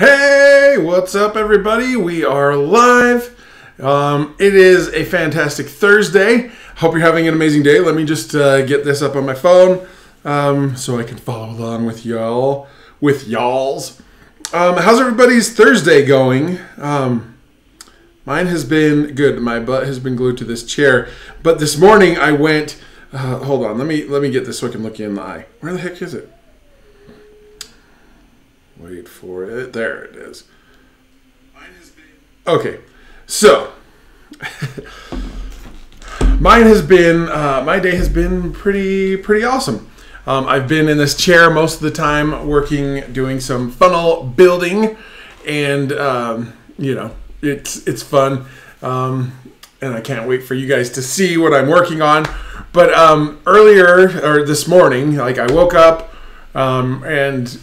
Hey, what's up, everybody? We are live. Um, it is a fantastic Thursday. Hope you're having an amazing day. Let me just uh, get this up on my phone um, so I can follow along with y'all. With y'all's. Um, how's everybody's Thursday going? Um, mine has been good. My butt has been glued to this chair. But this morning I went. Uh, hold on. Let me let me get this so I can look you in the eye. Where the heck is it? Wait for it. There it is. Okay, so mine has been uh, my day has been pretty pretty awesome. Um, I've been in this chair most of the time, working, doing some funnel building, and um, you know it's it's fun. Um, and I can't wait for you guys to see what I'm working on. But um, earlier or this morning, like I woke up um, and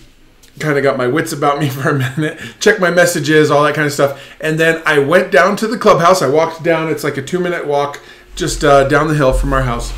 kind of got my wits about me for a minute, checked my messages, all that kind of stuff. And then I went down to the clubhouse. I walked down, it's like a two minute walk just uh, down the hill from our house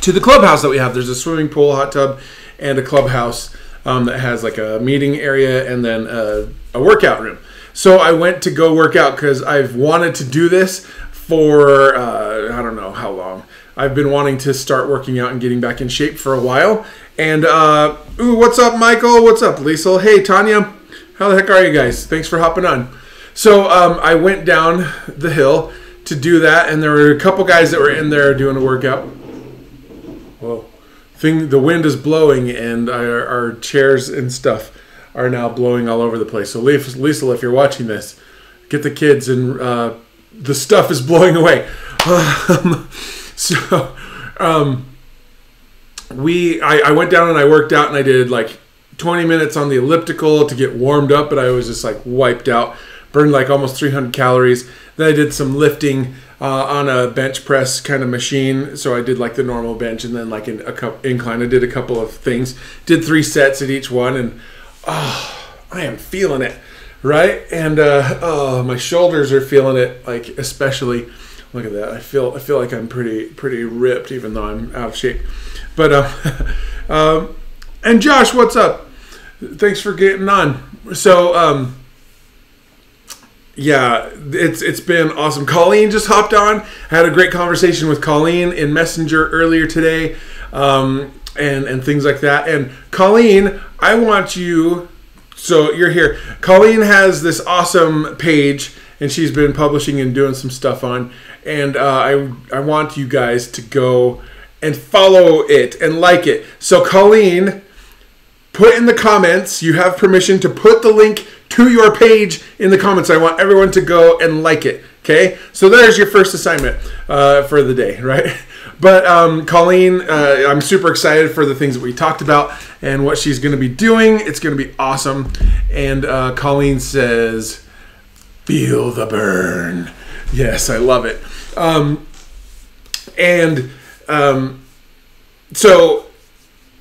to the clubhouse that we have. There's a swimming pool, a hot tub, and a clubhouse um, that has like a meeting area and then a, a workout room. So I went to go work out because I've wanted to do this for uh, I don't know how long. I've been wanting to start working out and getting back in shape for a while. And uh, ooh, what's up, Michael? What's up, Liesel? Hey, Tanya. How the heck are you guys? Thanks for hopping on. So um, I went down the hill to do that, and there were a couple guys that were in there doing a workout. Whoa, thing the wind is blowing, and our, our chairs and stuff are now blowing all over the place. So Liesel, if you're watching this, get the kids and uh, the stuff is blowing away. So um, we I, I went down and I worked out and I did like 20 minutes on the elliptical to get warmed up, but I was just like wiped out, burned like almost 300 calories. Then I did some lifting uh, on a bench press kind of machine. So I did like the normal bench and then like in a couple, incline. I did a couple of things, did three sets at each one, and oh, I am feeling it, right? And uh, oh, my shoulders are feeling it, like especially. Look at that. I feel I feel like I'm pretty pretty ripped, even though I'm out of shape. But uh, um, and Josh, what's up? Thanks for getting on. So um, yeah, it's it's been awesome. Colleen just hopped on. Had a great conversation with Colleen in Messenger earlier today, um, and and things like that. And Colleen, I want you. So you're here. Colleen has this awesome page, and she's been publishing and doing some stuff on and uh, I I want you guys to go and follow it and like it. So Colleen, put in the comments. You have permission to put the link to your page in the comments. I want everyone to go and like it. Okay, so there's your first assignment uh, for the day, right? But um, Colleen, uh, I'm super excited for the things that we talked about and what she's going to be doing. It's going to be awesome. And uh, Colleen says, "Feel the burn." Yes, I love it. Um, and um, so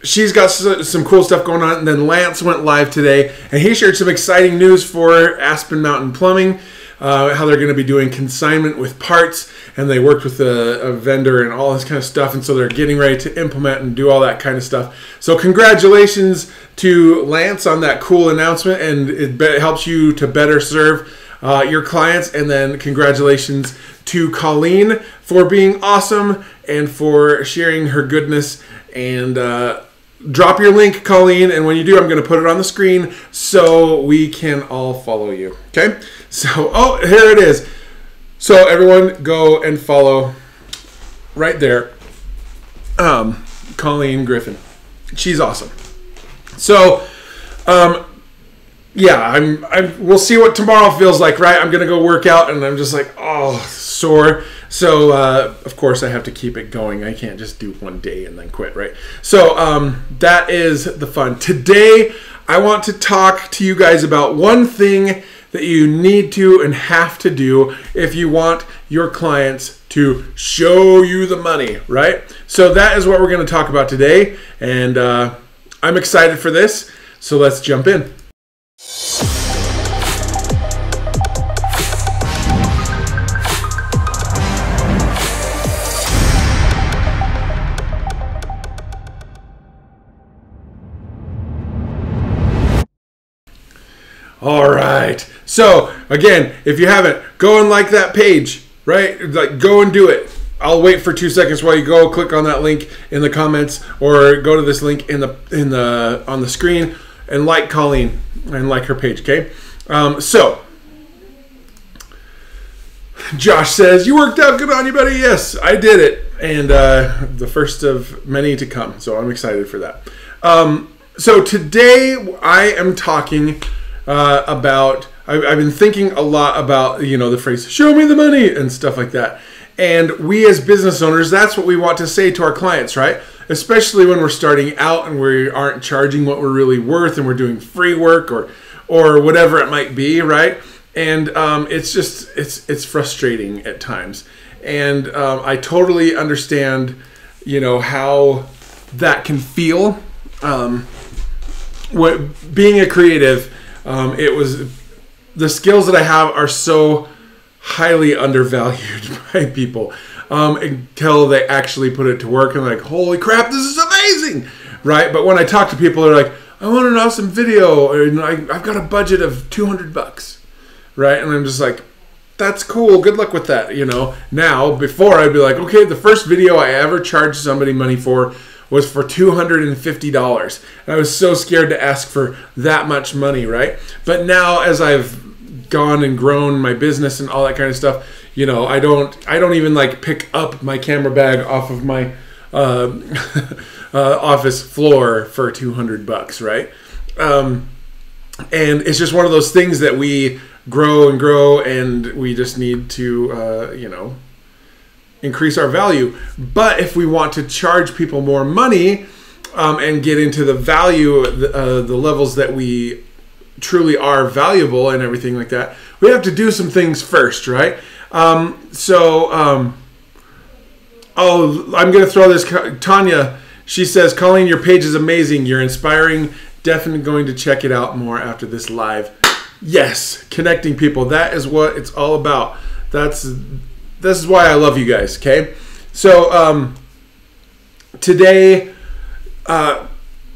she's got some cool stuff going on. And then Lance went live today, and he shared some exciting news for Aspen Mountain Plumbing. Uh, how they're going to be doing consignment with parts, and they worked with a, a, vendor and all this kind of stuff, and so they're getting ready to implement and do all that kind of stuff. So, congratulations to Lance on that cool announcement, and it, be- helps you to better serve uh, your clients. And then, congratulations to Colleen for being awesome and for sharing her goodness. And uh, drop your link, Colleen. And when you do, I'm going to put it on the screen so we can all follow you. Okay? So, oh, here it is. So, everyone go and follow right there. Um, Colleen Griffin. She's awesome. So, um, yeah, I'm, I'm. We'll see what tomorrow feels like, right? I'm gonna go work out, and I'm just like, oh, sore. So uh, of course I have to keep it going. I can't just do one day and then quit, right? So um, that is the fun. Today I want to talk to you guys about one thing that you need to and have to do if you want your clients to show you the money, right? So that is what we're going to talk about today, and uh, I'm excited for this. So let's jump in. All right. So again, if you haven't, go and like that page. Right, like go and do it. I'll wait for two seconds while you go click on that link in the comments, or go to this link in the in the on the screen and like Colleen and like her page. Okay. Um, so Josh says you worked out good on you, buddy. Yes, I did it, and uh, the first of many to come. So I'm excited for that. Um, so today I am talking uh, about. I've, I've been thinking a lot about you know the phrase "show me the money" and stuff like that. And we as business owners, that's what we want to say to our clients, right? Especially when we're starting out and we aren't charging what we're really worth, and we're doing free work or or whatever it might be, right? And um, it's just it's it's frustrating at times, and um, I totally understand, you know how that can feel. Um, what being a creative, um, it was the skills that I have are so highly undervalued by people um, until they actually put it to work and like, holy crap, this is amazing, right? But when I talk to people, they're like, I want an awesome video, and I, I've got a budget of two hundred bucks, right? And I'm just like, that's cool. Good luck with that, you know. Now, before I'd be like, okay, the first video I ever charged somebody money for was for $250. And I was so scared to ask for that much money, right? But now as I've gone and grown my business and all that kind of stuff, you know, I don't I don't even like pick up my camera bag off of my uh, uh, office floor for 200 bucks, right? Um, and it's just one of those things that we grow and grow and we just need to uh, you know increase our value. But if we want to charge people more money um, and get into the value, uh, the levels that we truly are valuable and everything like that, we have to do some things first, right? Um, so, um, oh, I'm going to throw this. Tanya, she says, Colleen, your page is amazing. You're inspiring. Definitely going to check it out more after this live. Yes, connecting people. That is what it's all about. That's this is why I love you guys. Okay, so um, today, uh,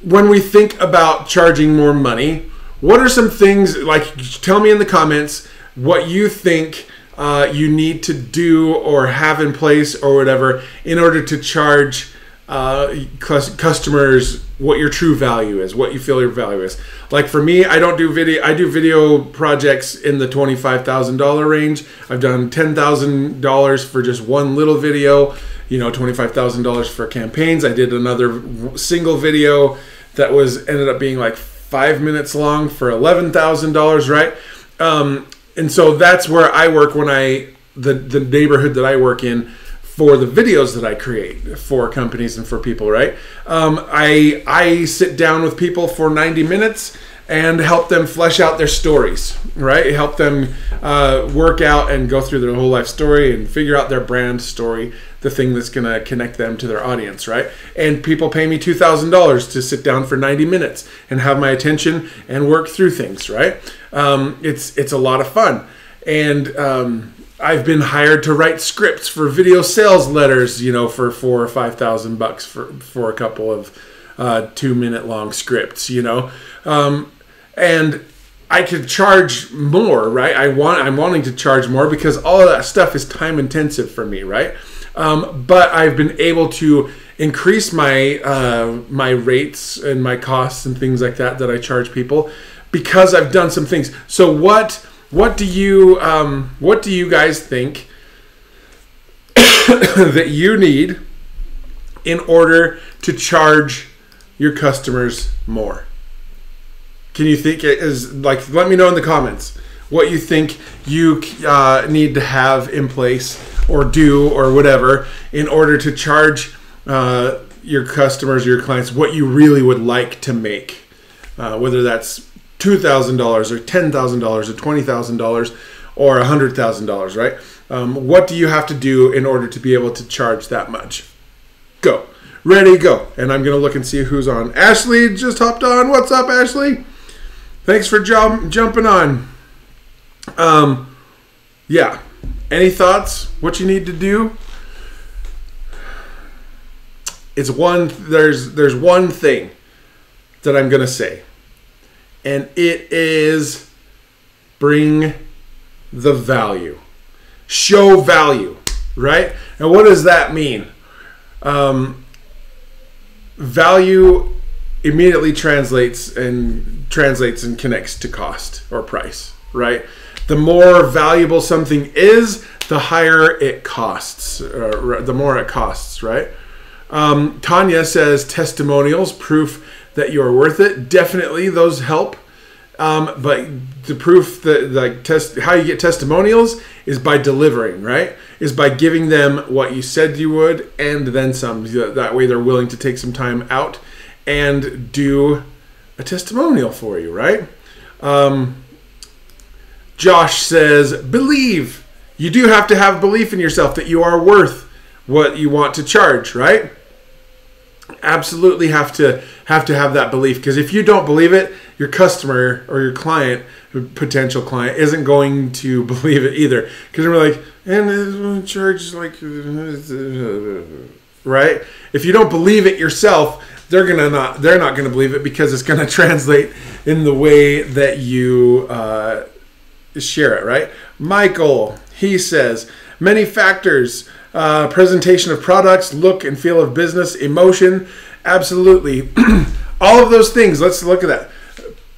when we think about charging more money, what are some things like? Tell me in the comments what you think uh, you need to do or have in place or whatever in order to charge uh, customers what your true value is, what you feel your value is. Like for me, I don't do video. I do video projects in the twenty five thousand dollar range. I've done ten thousand dollars for just one little video. You know, twenty five thousand dollars for campaigns. I did another single video that was ended up being like five minutes long for eleven thousand dollars. Right, um, and so that's where I work when I the the neighborhood that I work in for the videos that I create for companies and for people, right? Um, I I sit down with people for 90 minutes and help them flesh out their stories, right? Help them uh, work out and go through their whole life story and figure out their brand story, the thing that's going to connect them to their audience, right? And people pay me $2,000 to sit down for 90 minutes and have my attention and work through things, right? Um, it's it's a lot of fun, and um, I've been hired to write scripts for video sales letters, you know, for four or five thousand bucks for for a couple of uh, two minute long scripts, you know, um, and I could charge more, right? I want I'm wanting to charge more because all of that stuff is time intensive for me, right? Um, but I've been able to increase my uh, my rates and my costs and things like that that I charge people because I've done some things. So what? What do you um, what do you guys think that you need in order to charge your customers more? Can you think is like let me know in the comments what you think you uh, need to have in place or do or whatever in order to charge uh, your customers, your clients, what you really would like to make, uh, whether that's $2,000 or $10,000 or $20,000 or $100,000, right? Um, what do you have to do in order to be able to charge that much? Go. Ready, go. And I'm to look and see who's on. Ashley just hopped on. What's up, Ashley? Thanks for jump, jumping on. Um, yeah. Any thoughts? What you need to do? It's one. There's there's one thing that I'm gonna say and it is bring the value. Show value, right? And what does that mean? Um, value immediately translates and translates and connects to cost or price, right? The more valuable something is, the higher it costs, uh, the more it costs, right? Um, Tanya says testimonials, proof that you are worth it. Definitely, those help. Um, but the proof that like test how you get testimonials is by delivering, right? Is by giving them what you said you would and then some. That way, they're willing to take some time out and do a testimonial for you, right? Um, Josh says, believe. You do have to have belief in yourself that you are worth what you want to charge, right? Absolutely have to have to have that belief because if you don't believe it, your customer or your client, potential client, isn't going to believe it either. Because we're like, and charge like, right? If you don't believe it yourself, they're gonna not they're not gonna believe it because it's gonna translate in the way that you uh, share it, right? Michael, he says many factors uh, presentation of products, look and feel of business, emotion, absolutely. All of those things, let's look at that.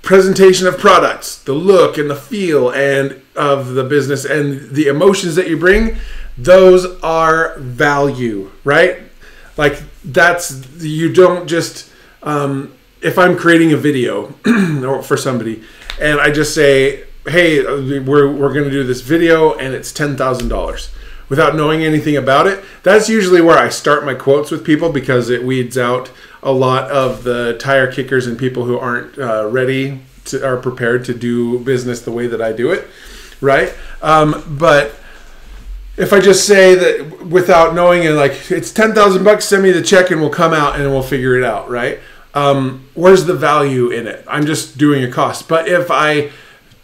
Presentation of products, the look and the feel and of the business and the emotions that you bring, those are value, right? Like that's you don't just um, if I'm creating a video for somebody and I just say, hey, we're, we're going to do this video and it's $10,000 without knowing anything about it. That's usually where I start my quotes with people because it weeds out a lot of the tire kickers and people who aren't uh, ready to, are prepared to do business the way that I do it, right? Um, but if I just say that without knowing it, like it's ten thousand bucks, send me the check and we'll come out and we'll figure it out, right? Um, where's the value in it? I'm just doing a cost. But if I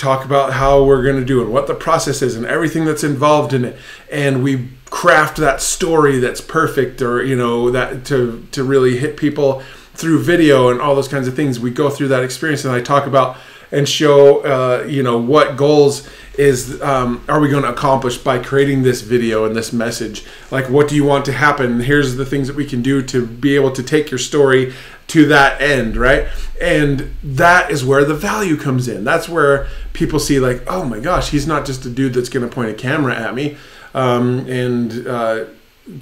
talk about how we're going to do it, what the process is, and everything that's involved in it, and we craft that story that's perfect, or you know that to to really hit people through video and all those kinds of things. We go through that experience, and I talk about and show uh, you know what goals is um, are we going to accomplish by creating this video and this message like what do you want to happen here's the things that we can do to be able to take your story to that end, right? And that is where the value comes in. That's where people see, like, oh my gosh, he's not just a dude that's going to point a camera at me um, and uh,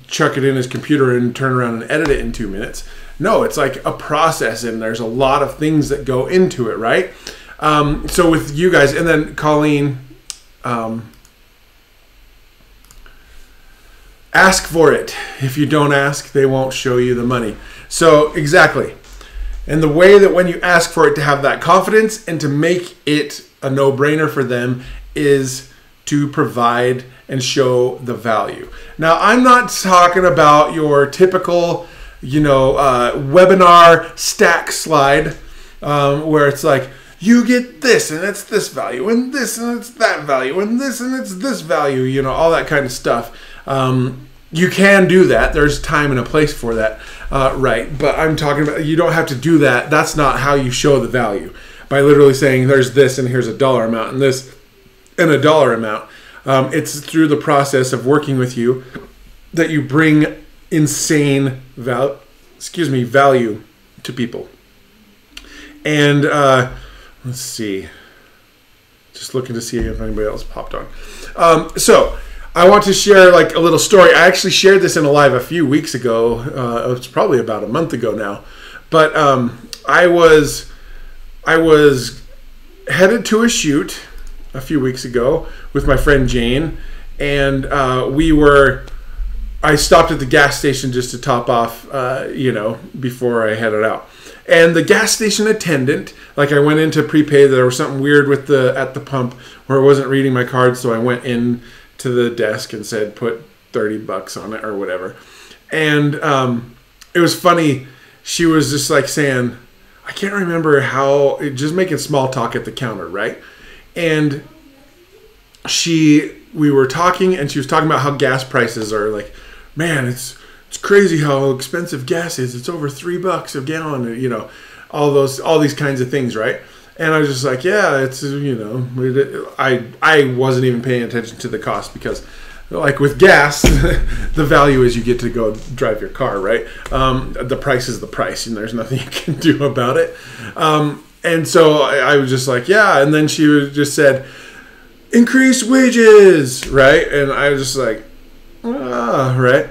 chuck it in his computer and turn around and edit it in two minutes. No, it's like a process, and there's a lot of things that go into it, right? Um, so with you guys, and then Colleen, um, ask for it. If you don't ask, they won't show you the money. So, exactly. And the way that when you ask for it to have that confidence and to make it a no brainer for them is to provide and show the value. Now, I'm not talking about your typical, you know, uh, webinar stack slide um, where it's like, you get this and it's this value and this and it's that value and this and it's this value, you know, all that kind of stuff. Um, you can do that. There's time and a place for that, uh, right? But I'm talking about you don't have to do that. That's not how you show the value by literally saying there's this and here's a dollar amount and this and a dollar amount. Um, it's through the process of working with you that you bring insane val excuse me value to people. And uh, let's see, just looking to see if anybody else popped on. Um, so I want to share like a little story. I actually shared this in a live a few weeks ago. Uh, it's probably about a month ago now, but um, I was I was headed to a shoot a few weeks ago with my friend Jane, and uh, we were. I stopped at the gas station just to top off, uh, you know, before I headed out. And the gas station attendant, like I went in to prepay, there was something weird with the at the pump where it wasn't reading my card, so I went in to the desk and said put 30 bucks on it or whatever and um, it was funny she was just like saying i can't remember how just making small talk at the counter right? And she we were talking and she was talking about how gas prices are like man it's it's crazy how expensive gas is. It's over three bucks a gallon you know all those all these kinds of things right? And I was just like, yeah, it's you know, I I wasn't even paying attention to the cost because, like with gas, the value is you get to go drive your car, right? Um, the price is the price, and there's nothing you can do about it. Um, and so I, I was just like, yeah. And then she was just said, increase wages, right? And I was just like, ah, right.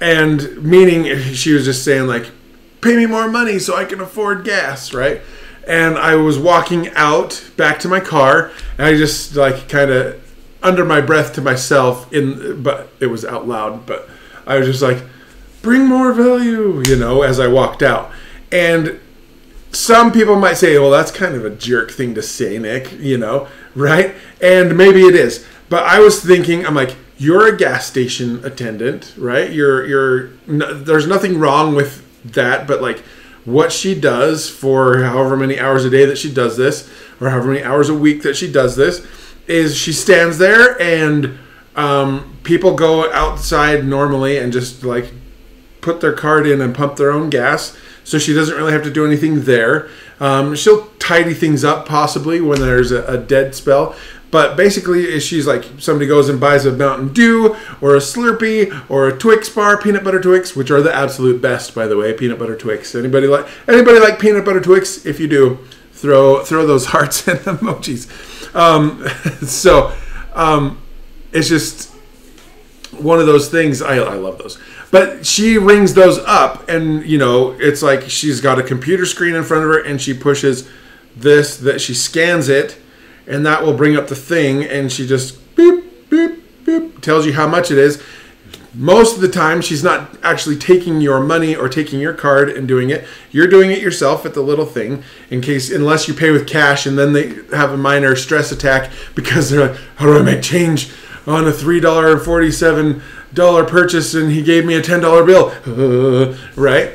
And meaning she was just saying like, pay me more money so I can afford gas, right? And I was walking out back to my car, and I just like kind of under my breath to myself in, but it was out loud. But I was just like, bring more value, you know, as I walked out. And some people might say, well, that's kind of a jerk thing to say, Nick, you know, right? And maybe it is. But I was thinking, I'm like, you're a gas station attendant, right? You're, you're, no, there's nothing wrong with that, but like what she does for however many hours a day that she does this, or however many hours a week that she does this, is she stands there and um, people go outside normally and just like put their card in and pump their own gas so she doesn't really have to do anything there. Um, she'll tidy things up possibly when there's a, a dead spell. But basically, she's like somebody goes and buys a Mountain Dew or a Slurpee or a Twix bar, peanut butter Twix, which are the absolute best, by the way. Peanut butter Twix. Anybody like anybody like peanut butter Twix? If you do, throw throw those hearts and emojis. Um, so um, it's just one of those things. I, I love those. But she rings those up, and you know, it's like she's got a computer screen in front of her, and she pushes this that she scans it, and that will bring up the thing, and she just beep beep beep tells you how much it is. Most of the time, she's not actually taking your money or taking your card and doing it. You're doing it yourself at the little thing, in case unless you pay with cash, and then they have a minor stress attack because they're like, "How do I make change on a three dollar forty-seven dollar purchase and he gave me a ten dollar bill, uh, right?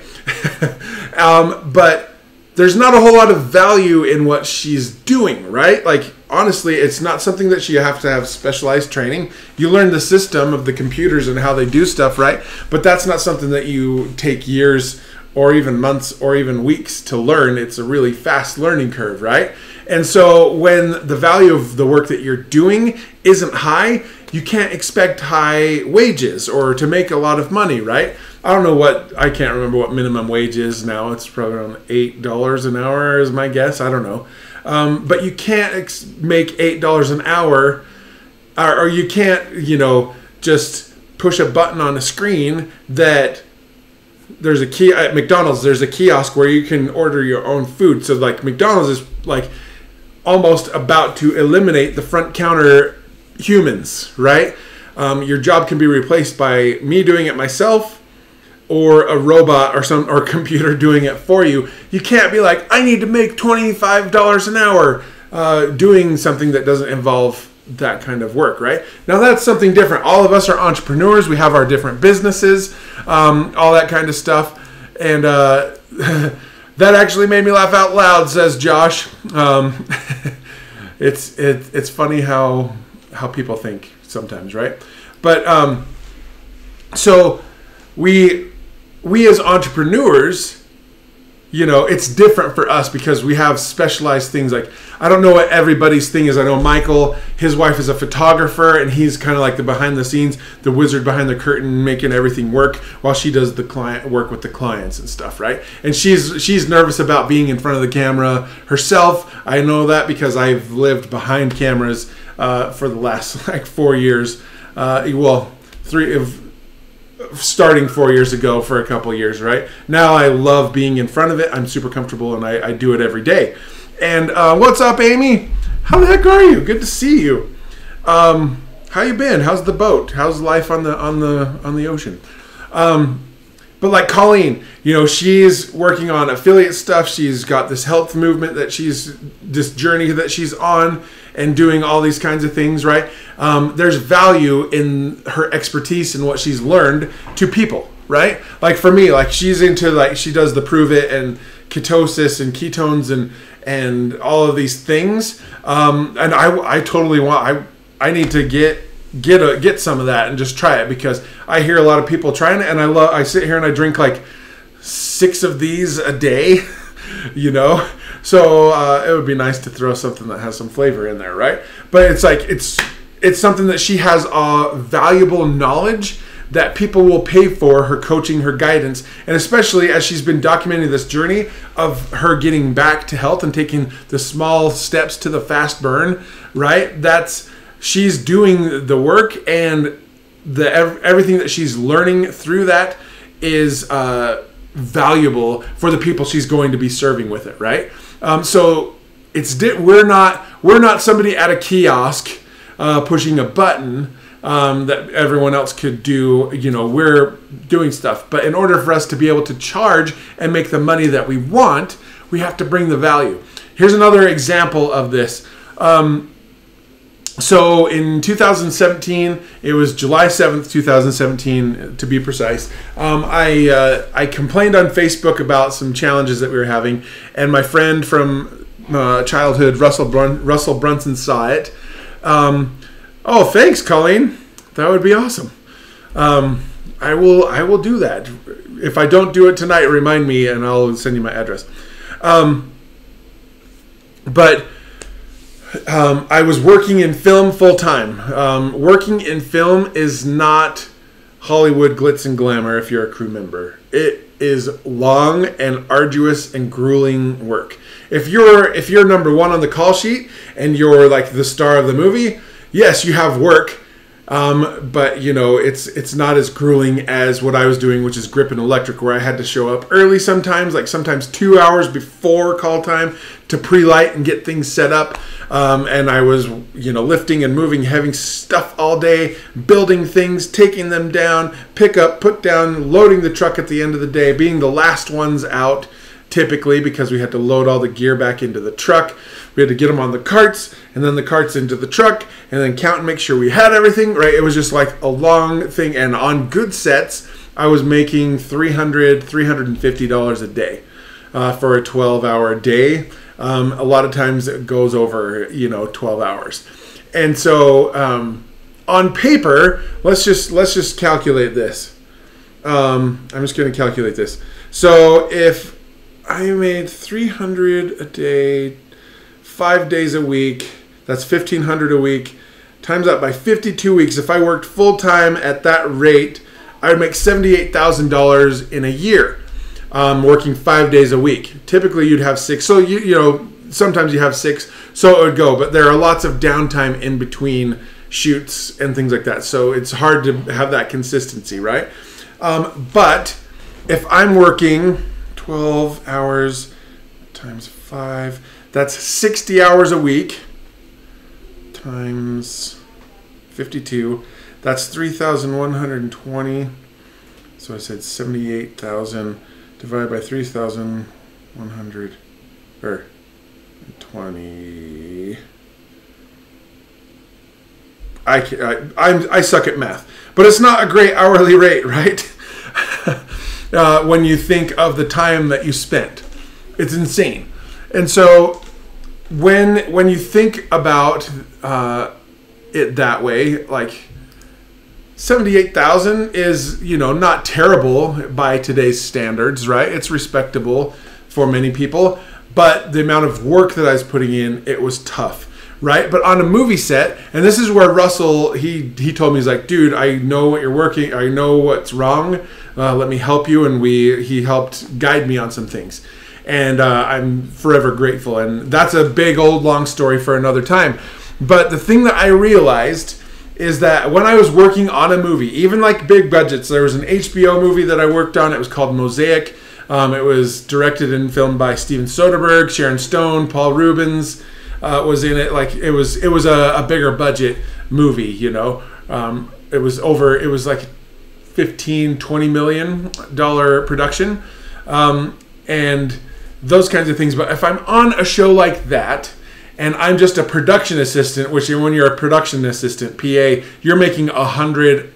um, but there's not a whole lot of value in what she's doing, right? Like honestly, it's not something that you have to have specialized training. You learn the system of the computers and how they do stuff, right? But that's not something that you take years or even months or even weeks to learn. It's a really fast learning curve, right? And so when the value of the work that you're doing isn't high, you can't expect high wages or to make a lot of money, right? I don't know what I can't remember what minimum wage is now. It's probably around eight dollars an hour, is my guess. I don't know, um, but you can't ex- make eight dollars an hour, or, or you can't, you know, just push a button on a screen that there's a key at McDonald's. There's a kiosk where you can order your own food. So like McDonald's is like almost about to eliminate the front counter humans, right? Um, your job can be replaced by me doing it myself or a robot or some or computer doing it for you. You can't be like, I need to make twenty five dollars an hour uh, doing something that doesn't involve that kind of work, right? Now that's something different. All of us are entrepreneurs. We have our different businesses, um, all that kind of stuff, and uh, that actually made me laugh out loud. Says Josh. Um, it's it, it's funny how how people think sometimes, right? But um, so we we as entrepreneurs, you know, it's different for us because we have specialized things. Like I don't know what everybody's thing is. I know Michael, his wife is a photographer, and he's kind of like the behind the scenes, the wizard behind the curtain, making everything work while she does the client work with the clients and stuff, right? And she's she's nervous about being in front of the camera herself. I know that because I've lived behind cameras uh, for the last like four years. Uh, well, three of starting four years ago for a couple years, right? Now I love being in front of it. I'm super comfortable and I, I do it every day. And uh, what's up, Amy? How the heck are you? Good to see you. Um, how you been? How's the boat? How's life on the on the on the ocean? Um, but like Colleen, you know, she's working on affiliate stuff. She's got this health movement that she's this journey that she's on and doing all these kinds of things, right? Um, there's value in her expertise and what she's learned to people, right? Like for me, like she's into like she does the Pruvit and ketosis and ketones and and all of these things. Um, and I I totally want I I need to get get a get some of that and just try it because I hear a lot of people trying it and I love I sit here and I drink like six of these a day, you know So uh, it would be nice to throw something that has some flavor in there, right? But it's like it's it's something that she has uh, valuable knowledge that people will pay for her coaching, her guidance, and especially as she's been documenting this journey of her getting back to health and taking the small steps to the fast burn, right? That's she's doing the work and the everything that she's learning through that is uh, valuable for the people she's going to be serving with it, right? Um, so it's we're not we're not somebody at a kiosk uh, pushing a button um, that everyone else could do. You know, we're doing stuff, but in order for us to be able to charge and make the money that we want, we have to bring the value. Here's another example of this. Um, so in 2017, it was July 7th, 2017, to be precise. Um, I uh, I complained on Facebook about some challenges that we were having, and my friend from uh, childhood, Russell Brun- Russell Brunson, saw it. Um, oh, thanks, Colleen. That would be awesome. Um, I will I will do that. If I don't do it tonight, remind me, and I'll send you my address. Um, but um, I was working in film full time. Um, working in film is not Hollywood glitz and glamour if you're a crew member. It is long and arduous and grueling work. If you're if you're number one on the call sheet and you're like the star of the movie, yes, you have work, um, but you know, it's it's not as grueling as what I was doing, which is grip and electric, where I had to show up early sometimes, like sometimes two hours before call time to pre-light and get things set up. Um, and I was, you know, lifting and moving, having stuff all day, building things, taking them down, pick up, put down, loading the truck at the end of the day, being the last ones out typically because we had to load all the gear back into the truck. We had to get them on the carts and then the carts into the truck and then count and make sure we had everything, right? It was just like a long thing. And on good sets, I was making $300, $350 a day uh, for a 12 hour day. Um, a lot of times it goes over, you know, 12 hours. And so um, on paper, let's just let's just calculate this. Um, I'm just going to calculate this. So if I made 300 a day, five days a week. That's 1500 a week. Times that by 52 weeks. If I worked full time at that rate, I would make $78,000 in a year, um, working five days a week. Typically, you'd have six. So, you, you know, sometimes you have six. So it would go. But there are lots of downtime in between shoots and things like that. So it's hard to have that consistency, right? Um, but if I'm working 12 hours times 5. That's 60 hours a week times 52. That's 3,120. So I said 78,000 divided by 3,100 or 20. I, I, I'm, I suck at math, but it's not a great hourly rate, right? uh, when you think of the time that you spent. It's insane. And so when when you think about uh, it that way, like seventy eight thousand is you know not terrible by today's standards, right? It's respectable for many people, but the amount of work that I was putting in, it was tough right? But on a movie set, and this is where Russell he he told me he's like, dude, I know what you're working, I know what's wrong. Uh, let me help you, and we he helped guide me on some things, and uh, I'm forever grateful. And that's a big old long story for another time. But the thing that I realized is that when I was working on a movie, even like big budgets, there was an HBO movie that I worked on. It was called Mosaic. Um, it was directed and filmed by Steven Soderbergh, Sharon Stone, Paul Reubens uh, was in it. Like it was it was a, a bigger budget movie. You know, um, it was over. It was like 15 20 million dollar production um, and those kinds of things but if i'm on a show like that and i'm just a production assistant which when you're a production assistant pa you're making a hundred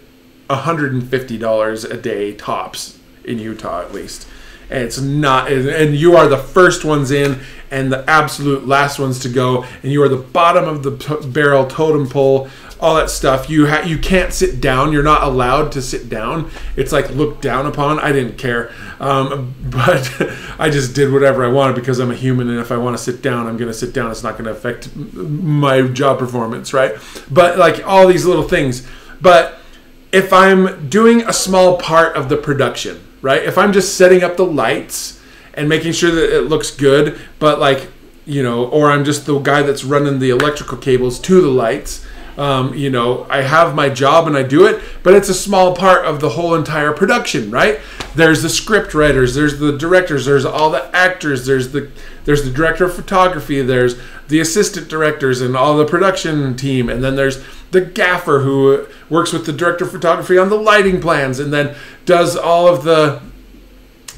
$150 a day tops in utah at least it's not and you are the first ones in and the absolute last ones to go. And you are the bottom of the t- barrel totem pole all that stuff. You ha- you can't sit down. You're not allowed to sit down. It's like looked down upon. I didn't care. Um, but i just did whatever i wanted because i'm a human. And if i want to sit down i'm going to sit down. It's not going to affect my job performance right? But like all these little things. But if i'm doing a small part of the production right? If i'm just setting up the lights and making sure that it looks good but like you know or i'm just the guy that's running the electrical cables to the lights um, you know, I have my job and I do it, but it's a small part of the whole entire production, right? There's the script writers, there's the directors, there's all the actors, there's the there's the director of photography, there's the assistant directors and all the production team, and then there's the gaffer who works with the director of photography on the lighting plans, and then does all of the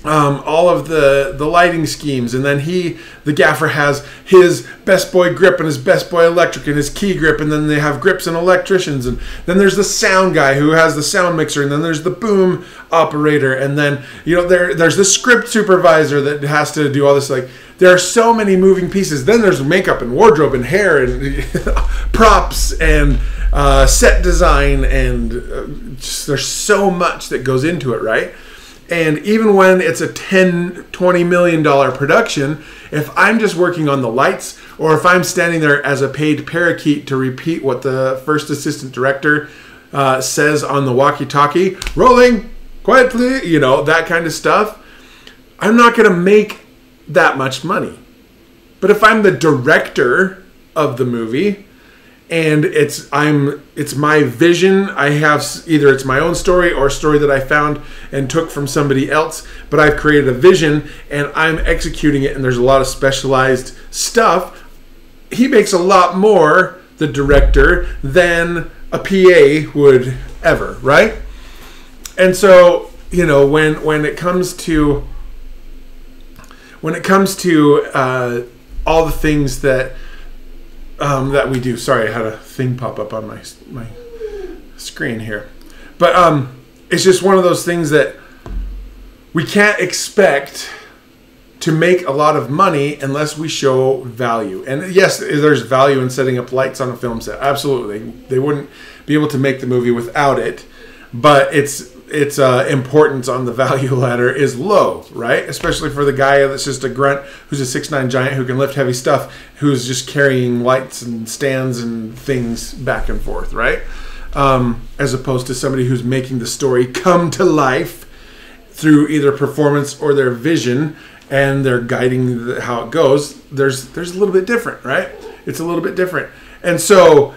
um, all of the the lighting schemes, and then he, the gaffer, has his best boy grip and his best boy electric and his key grip, and then they have grips and electricians, and then there's the sound guy who has the sound mixer, and then there's the boom operator, and then you know there there's the script supervisor that has to do all this like. There are so many moving pieces. Then there's makeup and wardrobe and hair and props and uh, set design and uh, just, there's so much that goes into it, right? And even when it's a 10, 20 million dollar production, if I'm just working on the lights or if I'm standing there as a paid parakeet to repeat what the first assistant director uh, says on the walkie talkie, rolling, quiet please, you know, that kind of stuff, I'm not going to make that much money. But if I'm the director of the movie, and it's I'm it's my vision. I have either it's my own story or a story that I found and took from somebody else, but I've created a vision and I'm executing it and there's a lot of specialized stuff. He makes a lot more the director than a PA would ever, right? And so, you know, when when it comes to when it comes to uh, all the things that um, that we do. Sorry, I had a thing pop up on my my screen here, but um, it's just one of those things that we can't expect to make a lot of money unless we show value. And yes, there's value in setting up lights on a film set. Absolutely, they wouldn't be able to make the movie without it. But it's its uh, importance on the value ladder is low, right? Especially for the guy that's just a grunt who's a six nine giant who can lift heavy stuff, who's just carrying lights and stands and things back and forth, right? Um, as opposed to somebody who's making the story come to life through either performance or their vision and they're guiding the, how it goes. There's there's a little bit different, right? It's a little bit different, and so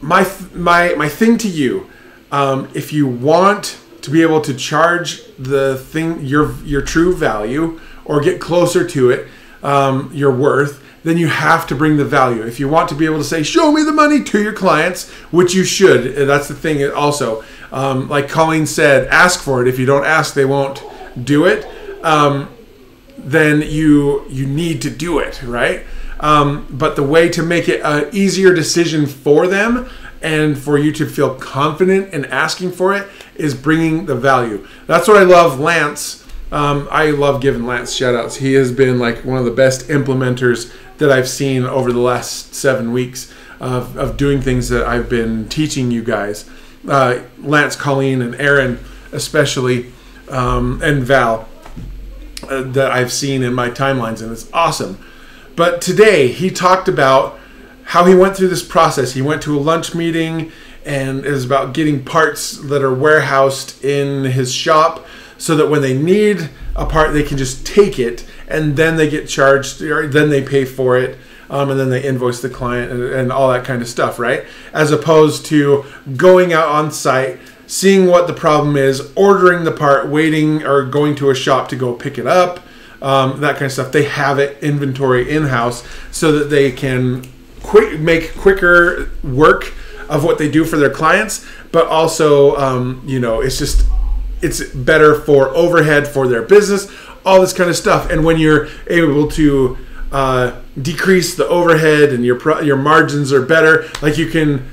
my my my thing to you, um, if you want to be able to charge the thing your your true value or get closer to it, um, your worth, then you have to bring the value. If you want to be able to say, "Show me the money" to your clients, which you should. That's the thing. Also, um, like Colleen said, ask for it. If you don't ask, they won't do it. Um, then you you need to do it, right? Um, but the way to make it an easier decision for them and for you to feel confident in asking for it is bringing the value. That's what I love, Lance. Um, I love giving Lance shout outs. He has been like one of the best implementers that I've seen over the last seven weeks of, of doing things that I've been teaching you guys. Uh, Lance, Colleen, and Aaron, especially, um, and Val, uh, that I've seen in my timelines, and it's awesome. But today he talked about how he went through this process. He went to a lunch meeting and was about getting parts that are warehoused in his shop so that when they need a part, they can just take it and then they get charged, or then they pay for it. Um, and then they invoice the client and, and all that kind of stuff, right? As opposed to going out on site, seeing what the problem is, ordering the part, waiting or going to a shop to go pick it up, um, that kind of stuff. They have it inventory in house so that they can quick make quicker work of what they do for their clients, but also um, you know it's just it's better for overhead for their business, all this kind of stuff. And when you're able to uh, decrease the overhead and your your margins are better, like you can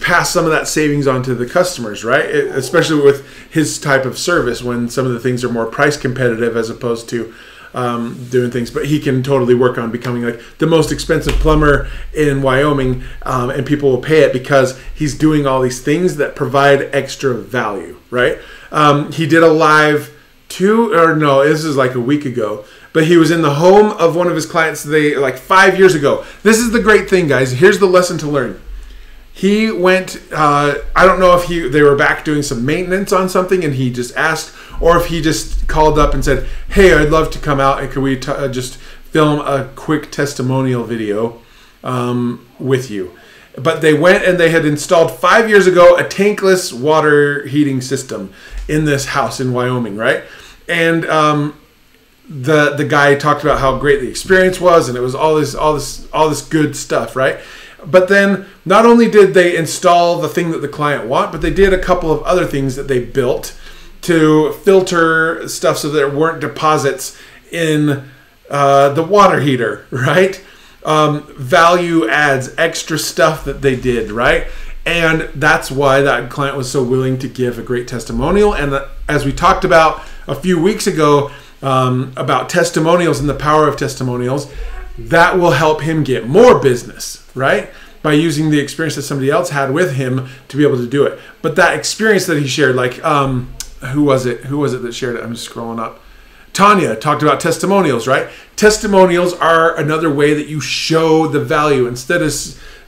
pass some of that savings on to the customers, right? It, especially with his type of service when some of the things are more price competitive as opposed to um, doing things. But he can totally work on becoming like the most expensive plumber in Wyoming, um, and people will pay it because he's doing all these things that provide extra value, right? Um, he did a live two or no, this is like a week ago. But he was in the home of one of his clients. They like five years ago. This is the great thing, guys. Here's the lesson to learn he went uh, i don't know if he they were back doing some maintenance on something and he just asked or if he just called up and said hey i'd love to come out and could we uh, just film a quick testimonial video um, with you. But they went and they had installed five years ago a tankless water heating system in this house in wyoming right? And um, the the guy talked about how great the experience was and it was all this all this all this good stuff right but then not only did they install the thing that the client want, but they did a couple of other things that they built to filter stuff so there weren't deposits in uh, the water heater, right? Um, value adds, extra stuff that they did, right? And that's why that client was so willing to give a great testimonial. And the, as we talked about a few weeks ago um, about testimonials and the power of testimonials, that will help him get more business, right? By using the experience that somebody else had with him to be able to do it. But that experience that he shared, like, um, who was it? Who was it that shared it? I'm just scrolling up. Tanya talked about testimonials, right? Testimonials are another way that you show the value instead of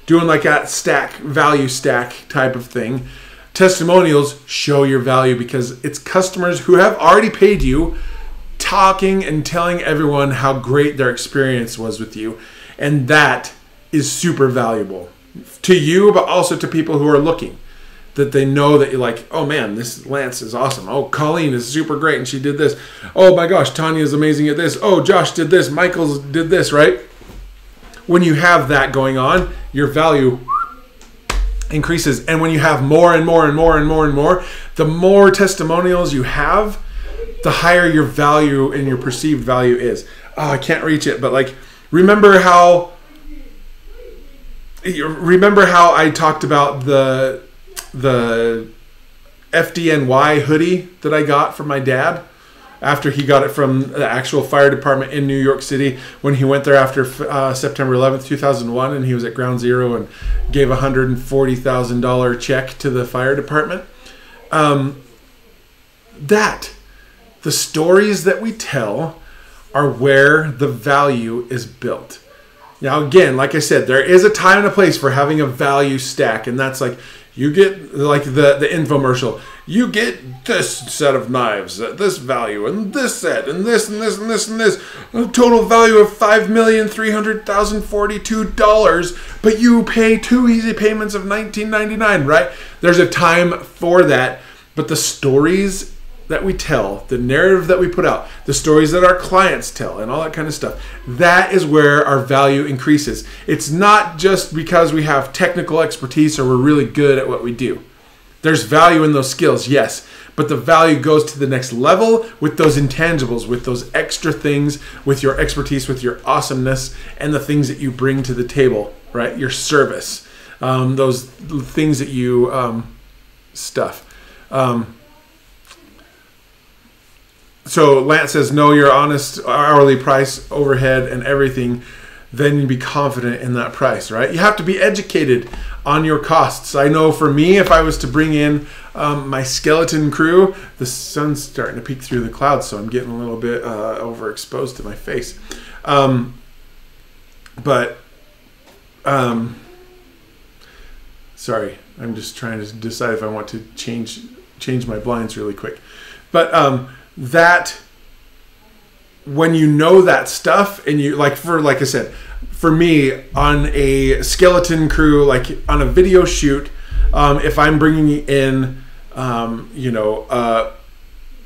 doing like that stack value stack type of thing. Testimonials show your value because it's customers who have already paid you talking and telling everyone how great their experience was with you. And that is super valuable to you, but also to people who are looking. That they know that you're like, oh man, this Lance is awesome. Oh, Colleen is super great and she did this. Oh my gosh, Tanya is amazing at this. Oh, Josh did this. Michael's did this, right? When you have that going on, your value increases. And when you have more and more and more and more and more, the more testimonials you have, the higher your value and your perceived value is. Oh, I can't reach it, but like remember how remember how I talked about the the FDNY hoodie that I got from my dad after he got it from the actual fire department in New York City when he went there after uh, September 11th, 2001, and he was at Ground Zero and gave a hundred and forty thousand dollar check to the fire department. Um, that the stories that we tell are where the value is built. Now, again, like I said, there is a time and a place for having a value stack, and that's like you get like the the infomercial. You get this set of knives at this value, and this set, and this, and this, and this, and this. A total value of five million three hundred thousand forty-two dollars, but you pay two easy payments of nineteen ninety-nine. Right? There's a time for that, but the stories that we tell, the narrative that we put out, the stories that our clients tell, and all that kind of stuff, that is where our value increases. It's not just because we have technical expertise or we're really good at what we do. There's value in those skills, yes, but the value goes to the next level with those intangibles, with those extra things, with your expertise, with your awesomeness, and the things that you bring to the table, right? Your service, um, those things that you um, stuff. Um, so Lance says, know your honest hourly price, overhead, and everything. Then you'd be confident in that price, right? You have to be educated on your costs. I know for me, if I was to bring in um, my skeleton crew, the sun's starting to peek through the clouds, so I'm getting a little bit uh, overexposed to my face. Um, but, um, sorry, I'm just trying to decide if I want to change change my blinds really quick. But um, that when you know that stuff and you like for like I said, for me on a skeleton crew, like on a video shoot, um, if I'm bringing in, um, you know, uh,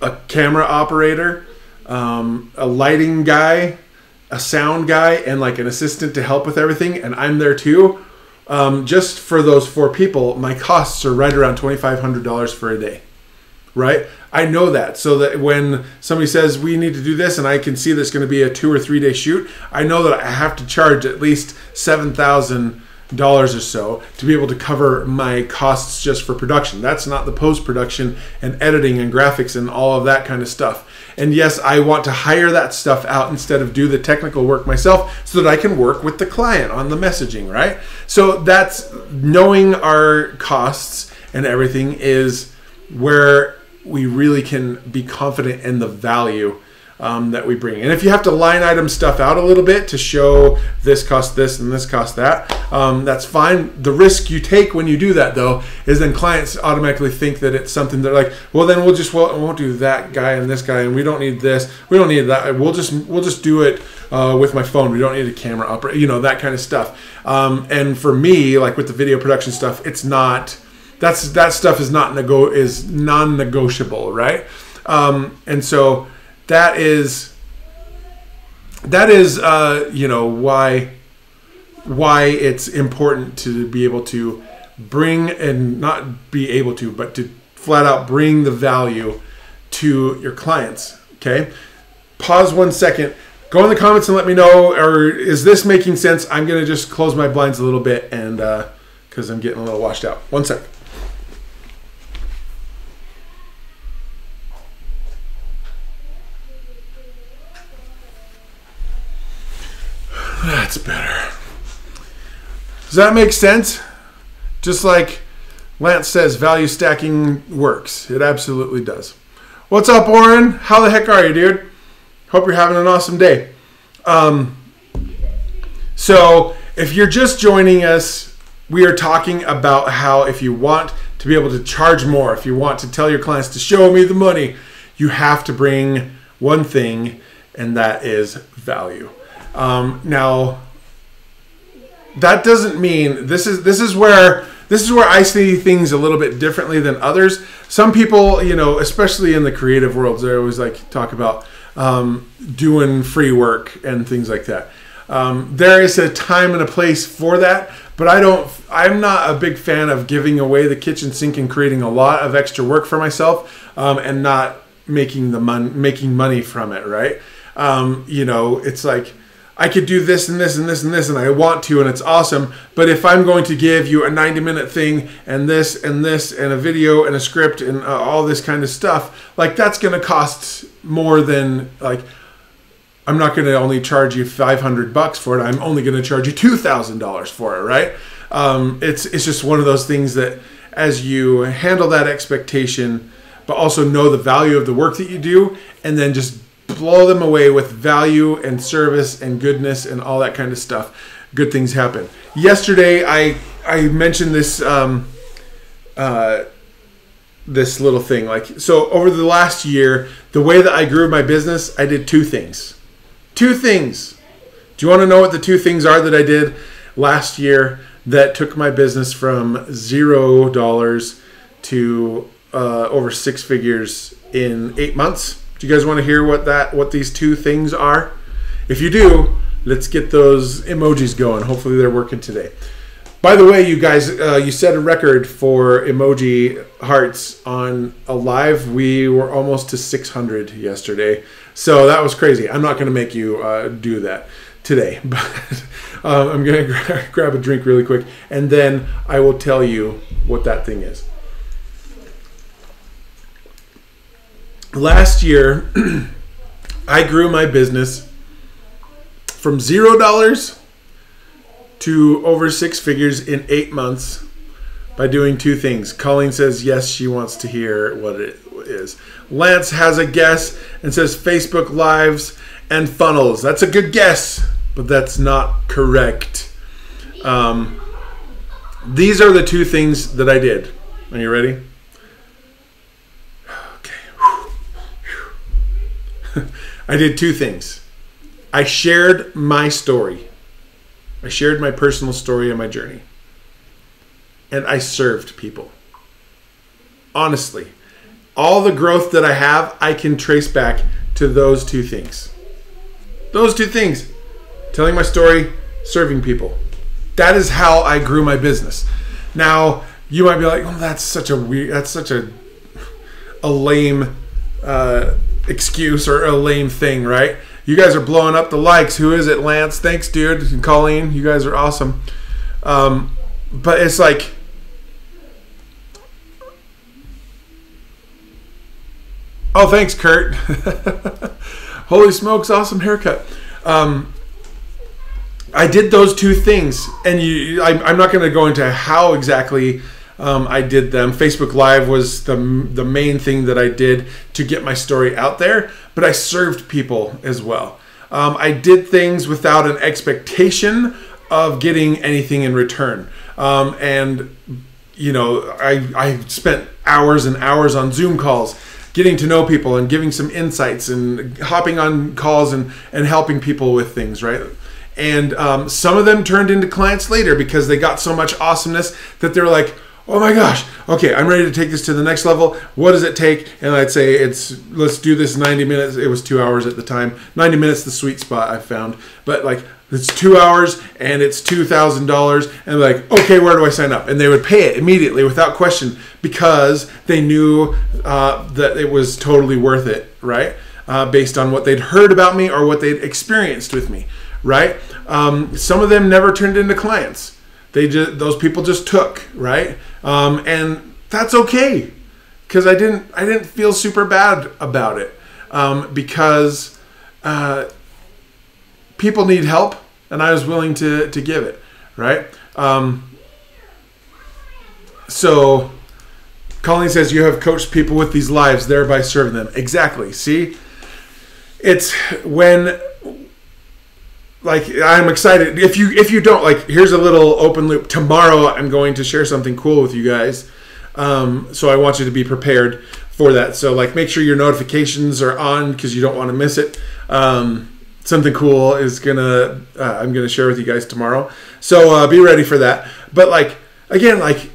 a camera operator, um, a lighting guy, a sound guy, and like an assistant to help with everything, and I'm there too. Um, just for those four people, my costs are right around twenty five hundred dollars for a day right? I know that. So that when somebody says we need to do this and I can see that's going to be a two or three day shoot, I know that I have to charge at least 7,000 dollars or so to be able to cover my costs just for production. That's not the post production and editing and graphics and all of that kind of stuff. And yes, I want to hire that stuff out instead of do the technical work myself so that I can work with the client on the messaging, right? So that's knowing our costs and everything is where we really can be confident in the value um, that we bring. And if you have to line item stuff out a little bit to show this cost this and this cost that, um, that's fine. The risk you take when you do that, though, is then clients automatically think that it's something they're like, well, then we'll just well, won't do that guy and this guy, and we don't need this, we don't need that. We'll just we'll just do it uh, with my phone. We don't need a camera operator, you know, that kind of stuff. Um, and for me, like with the video production stuff, it's not. That's that stuff is not nego is non-negotiable, right? Um, and so that is that is uh, you know why why it's important to be able to bring and not be able to but to flat out bring the value to your clients okay? Pause one second. Go in the comments and let me know or is this making sense? I'm going to just close my blinds a little bit and because uh, i'm getting a little washed out. One second That's better. Does that make sense? Just like Lance says, value stacking works. It absolutely does. What's up, Oren? How the heck are you, dude? Hope you're having an awesome day. Um, so, if you're just joining us, we are talking about how if you want to be able to charge more, if you want to tell your clients to show me the money, you have to bring one thing, and that is value. Um, now, that doesn't mean this is this is where this is where I see things a little bit differently than others. Some people, you know, especially in the creative worlds, they always like talk about um, doing free work and things like that. Um, there is a time and a place for that, but I don't. I'm not a big fan of giving away the kitchen sink and creating a lot of extra work for myself um, and not making the mon- making money from it. Right? Um, you know, it's like I could do this and this and this and this, and I want to, and it's awesome. But if I'm going to give you a 90 minute thing and this and this and a video and a script and uh, all this kind of stuff, like that's going to cost more than like. I'm not going to only charge you 500 bucks for it. I'm only going to charge you $2,000 for it, right? Um, it's it's just one of those things that as you handle that expectation, but also know the value of the work that you do, and then just blow them away with value and service and goodness and all that kind of stuff. Good things happen. Yesterday, I I mentioned this um, uh, this little thing. Like so, over the last year, the way that I grew my business, I did two things. Two things. Do you want to know what the two things are that I did last year that took my business from zero dollars to uh, over six figures in eight months? You guys want to hear what that what these two things are? If you do, let's get those emojis going. Hopefully they're working today. By the way, you guys, uh, you set a record for emoji hearts on a live. We were almost to 600 yesterday, so that was crazy. I'm not going to make you uh, do that today, but um, I'm going to gra- grab a drink really quick, and then I will tell you what that thing is. Last year, I grew my business from zero dollars to over six figures in eight months by doing two things. Colleen says yes, she wants to hear what it is. Lance has a guess and says Facebook Lives and funnels. That's a good guess, but that's not correct. Um, these are the two things that I did. Are you ready? I did two things. I shared my story. I shared my personal story and my journey. And I served people. Honestly, all the growth that I have, I can trace back to those two things. Those two things telling my story, serving people. That is how I grew my business. Now, you might be like, "Oh, that's such a weird, that's such a a lame uh, excuse or a lame thing, right? You guys are blowing up the likes. Who is it, Lance? Thanks, dude. And Colleen, you guys are awesome. Um, but it's like Oh, thanks, Kurt. Holy smokes, awesome haircut. Um, I did those two things, and you, I, I'm not going to go into how exactly um, I did them. Facebook Live was the the main thing that I did to get my story out there, but I served people as well. Um, I did things without an expectation of getting anything in return, um, and you know, I I spent hours and hours on Zoom calls getting to know people and giving some insights and hopping on calls and, and helping people with things, right? And um, some of them turned into clients later because they got so much awesomeness that they're like, oh my gosh, okay, I'm ready to take this to the next level. What does it take? And I'd say it's, let's do this 90 minutes. It was two hours at the time. 90 minutes, the sweet spot I found. But like, it's two hours and it's two thousand dollars and like okay where do i sign up and they would pay it immediately without question because they knew uh, that it was totally worth it right uh, based on what they'd heard about me or what they'd experienced with me right um, some of them never turned into clients they just those people just took right um, and that's okay because i didn't i didn't feel super bad about it um, because uh, people need help and I was willing to to give it, right? Um, so Colleen says you have coached people with these lives, thereby serving them. Exactly. See, it's when like I'm excited. If you if you don't like, here's a little open loop. Tomorrow I'm going to share something cool with you guys. Um, so I want you to be prepared for that. So like, make sure your notifications are on because you don't want to miss it. Um, something cool is gonna uh, I'm gonna share with you guys tomorrow. So uh, be ready for that. But like again, like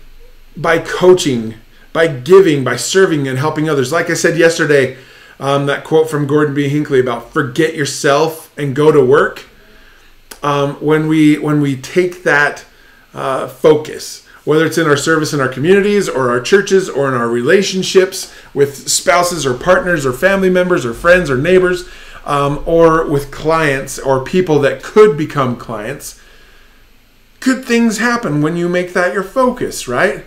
by coaching, by giving, by serving and helping others. Like I said yesterday, um, that quote from Gordon B. Hinckley about forget yourself and go to work. Um, when we when we take that uh, focus, whether it's in our service in our communities or our churches or in our relationships with spouses or partners or family members or friends or neighbors um, or with clients or people that could become clients, good things happen when you make that your focus, right?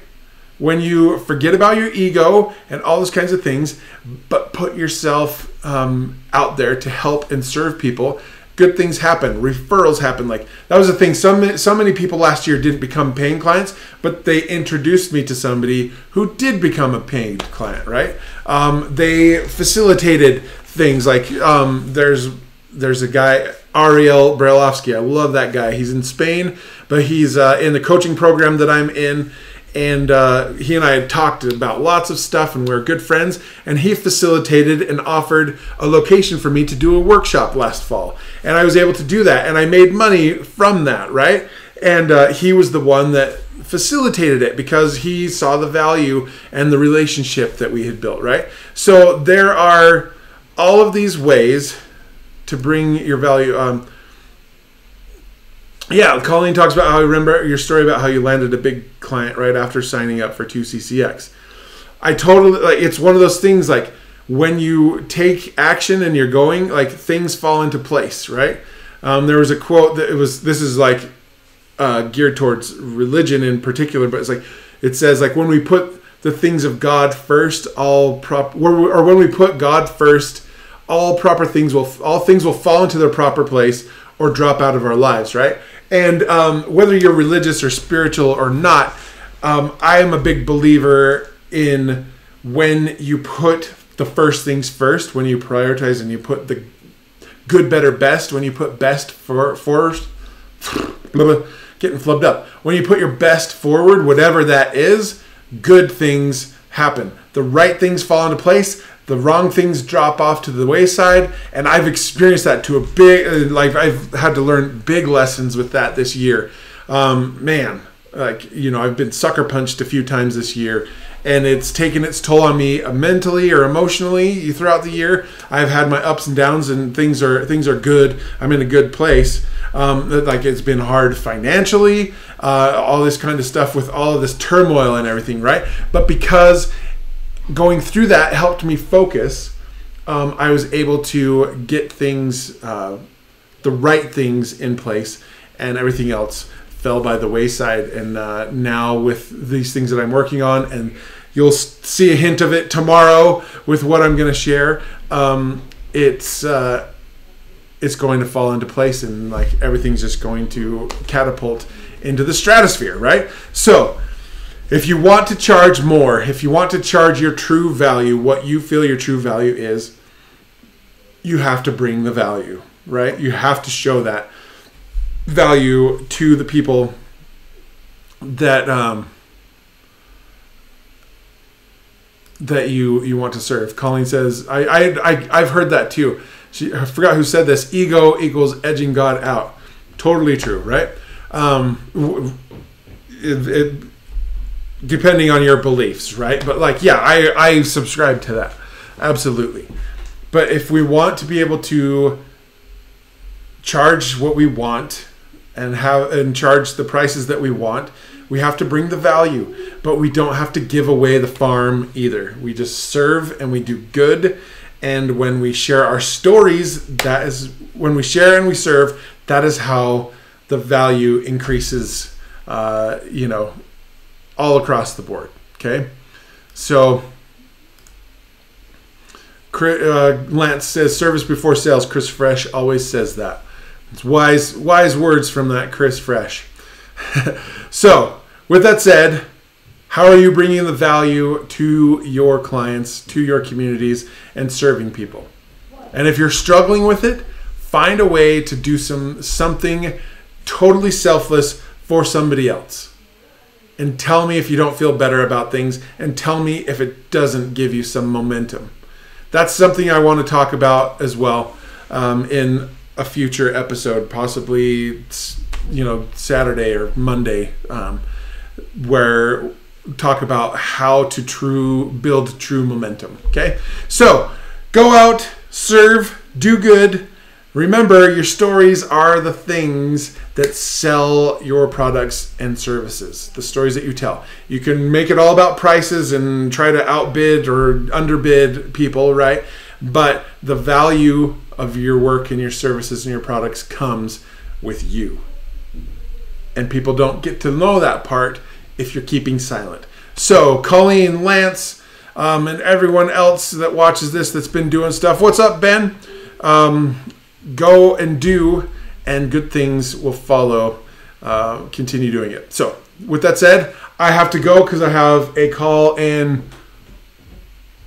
When you forget about your ego and all those kinds of things, but put yourself um, out there to help and serve people, good things happen. Referrals happen. Like that was the thing. So so many people last year didn't become paying clients, but they introduced me to somebody who did become a paying client. Right? Um, they facilitated things like um, there's there's a guy Ariel Brailovsky. I love that guy. He's in Spain, but he's uh, in the coaching program that I'm in. And uh, he and I had talked about lots of stuff, and we we're good friends. And he facilitated and offered a location for me to do a workshop last fall, and I was able to do that, and I made money from that, right? And uh, he was the one that facilitated it because he saw the value and the relationship that we had built, right? So there are all of these ways to bring your value. Um, yeah, Colleen talks about how I remember your story about how you landed a big client right after signing up for 2CCX. I totally like it's one of those things like when you take action and you're going, like things fall into place, right? Um, there was a quote that it was this is like uh, geared towards religion in particular, but it's like it says like when we put the things of God first, all prop or when we put God first, all proper things will all things will fall into their proper place or drop out of our lives, right? And um, whether you're religious or spiritual or not, um, I am a big believer in when you put the first things first, when you prioritize and you put the good, better, best, when you put best for first, getting flubbed up. When you put your best forward, whatever that is, good things happen. The right things fall into place. The wrong things drop off to the wayside, and I've experienced that to a big like I've had to learn big lessons with that this year. Um, man, like you know, I've been sucker punched a few times this year, and it's taken its toll on me mentally or emotionally throughout the year. I've had my ups and downs, and things are things are good. I'm in a good place. Um, like it's been hard financially, uh, all this kind of stuff with all of this turmoil and everything, right? But because going through that helped me focus, um, I was able to get things, uh, the right things in place, and everything else fell by the wayside. And uh, now with these things that I'm working on, and you'll see a hint of it tomorrow with what I'm going to share. Um, it's uh, it's going to fall into place, and like everything's just going to catapult into the stratosphere, right? So. If you want to charge more, if you want to charge your true value, what you feel your true value is, you have to bring the value, right? You have to show that value to the people that um, that you you want to serve. Colleen says, I, I, I I've heard that too. She I forgot who said this. Ego equals edging God out. Totally true, right? Um, it, it, depending on your beliefs, right? But like, yeah, I I subscribe to that, absolutely. But if we want to be able to charge what we want and have and charge the prices that we want, we have to bring the value, but we don't have to give away the farm either. We just serve and we do good. And when we share our stories, that is when we share and we serve, that is how the value increases, uh, you know, all across the board. Okay. So, uh, Lance says service before sales. Chris Fresh always says that. It's wise, wise words from that Chris Fresh. so, with that said, how are you bringing the value to your clients, to your communities, and serving people? And if you're struggling with it, find a way to do some something totally selfless for somebody else. And tell me if you don't feel better about things, and tell me if it doesn't give you some momentum. That's something I want to talk about as well um, in a future episode, possibly you know Saturday or Monday, um, where talk about how to true build true momentum. Okay, so go out, serve, do good. Remember, your stories are the things that sell your products and services. The stories that you tell. You can make it all about prices and try to outbid or underbid people, right? But the value of your work and your services and your products comes with you. And people don't get to know that part if you're keeping silent. So, Colleen, Lance, um, and everyone else that watches this that's been doing stuff, what's up, Ben? Um, go and do, and good things will follow. Uh, continue doing it. So, with that said, I have to go because I have a call in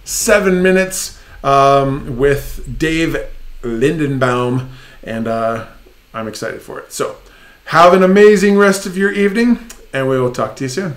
seven minutes um, with Dave Lindenbaum, and uh, I'm excited for it. So, have an amazing rest of your evening, and we will talk to you soon.